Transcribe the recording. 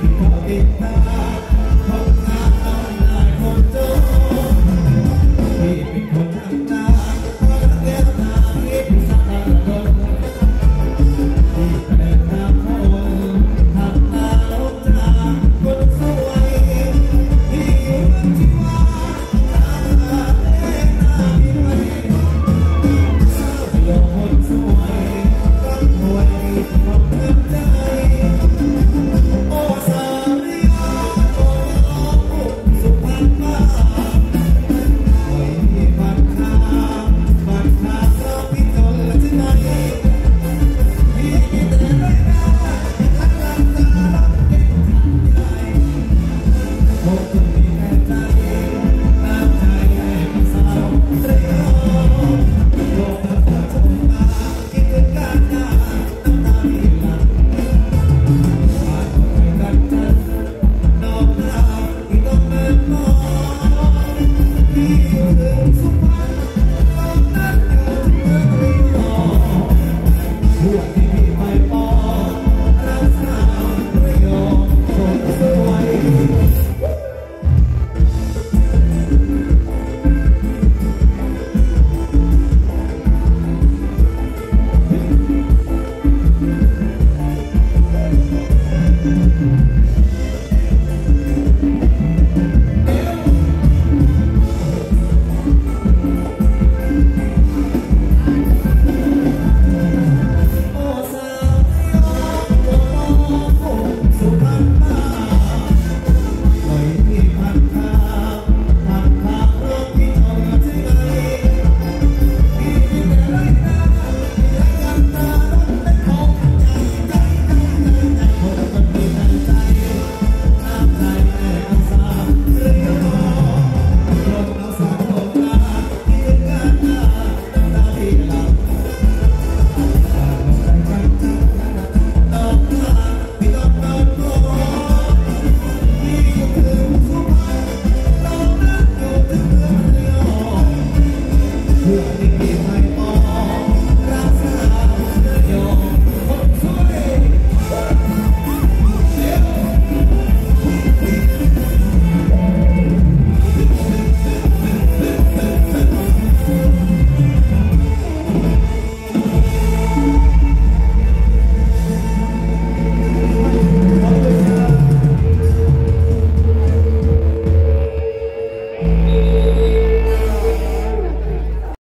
people ignite